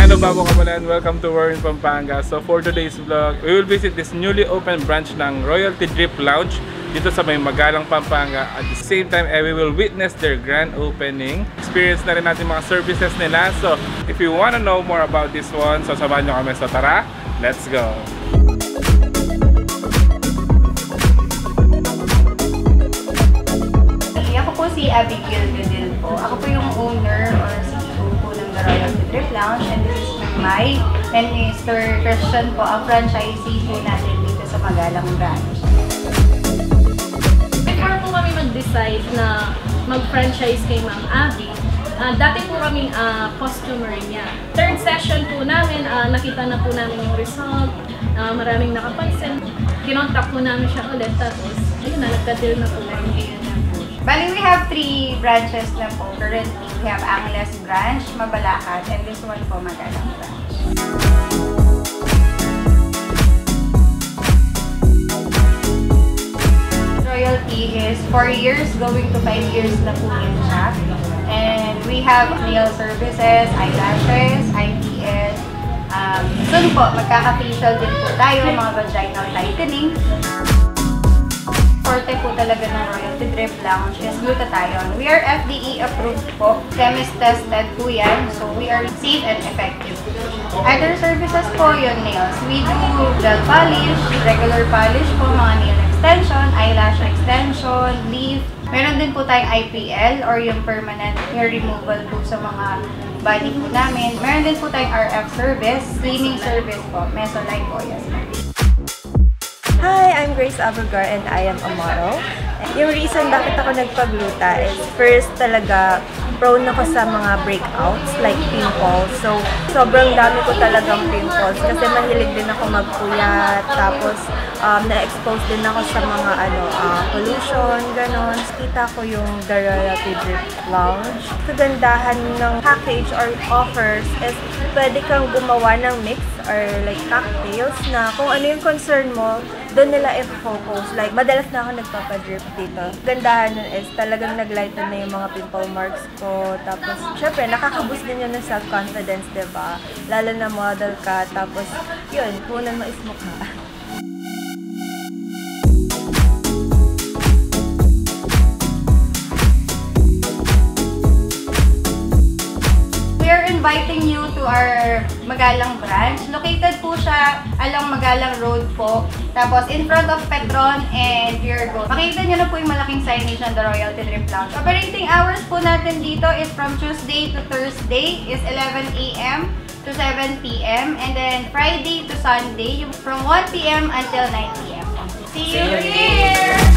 Babo Kamalan, welcome to Warren, Pampanga. So for today's vlog, we will visit this newly opened branch ng Royalty Drip Lounge dito sa may Magalang, Pampanga. At the same time, eh, we will witness their grand opening. Experience na rin natin mga services nila. So if you wanna know more about this one, so samahan nyo kami. So tara, let's go! Ako po si Abigail Gadil po. Ako po yung owner or CEO po ng The Royalty Drip Lounge and my and Mr. Christian po, ang franchisee po natin dito sa Magalang Branch. Before po kami mag-decide na mag-franchise kay Ma'am Abby, ah, dati po kaming ah, customer niya. Third session po namin, ah, nakita na po namin yung result, ah, maraming nakapansin. Kinontak po namin siya ulit, tapos ayun na, nagka-deal na po kami. Bali, we have three branches na po. Currently, we have Angeles Branch, Mabalacat, and this one po, Magalang Branch. Royalty is 4 years, going to 5 years na po yun siya. And we have nail services, eyelashes, IPS. Um, soon po, magkaka-facial din po tayo, mga vaginal tightening. Forte po talaga ng Royalty Drip Lounge is glutathione. We are FDA approved po. Chemist tested po yan. So, we are safe and effective. Other services po yung nails. We do gel polish, regular polish po, mga nail extension, eyelash extension, leaf. Meron din po tayong IPL or yung permanent hair removal po sa mga body po namin. Meron din po tayong RF service, cleaning service po, Mesolite po yan. Hi, I'm Grace Abelgar and I am a model. Yung reason bakit ako nagpagluta is first talaga prone ako sa mga breakouts like pimples. So, sobrang dami ko talagang pimples kasi mahilig din ako magpuyat. Tapos, um, na-expose din ako sa mga ano, ah, pollution, ganon. Kita ko yung Royalty Drip Lounge. Kagandahan ng package or offers is pwede kang gumawa ng mix or like cocktails na kung ano yung concern mo, doon nila i-focus. Like, madalas na ako nagpapadrip dito. Gandahan nun is talagang naglighten na yung mga pimple marks ko. Tapos, syempre, nakaka-boost din yun ng self-confidence, 'di ba Lalo na model ka. Tapos, yun, kunan mo is mukha. Inviting you to our Magalang branch. Located po siya along Magalang Road po. Tapos in front of Petron and Pure Gold. Makikita nyo na po yung malaking signage ng The Royalty Drip Lounge. Operating hours po natin dito is from Tuesday to Thursday is 11 a.m. to 7 p.m. And then Friday to Sunday from 1 p.m. until 9 p.m. See you here!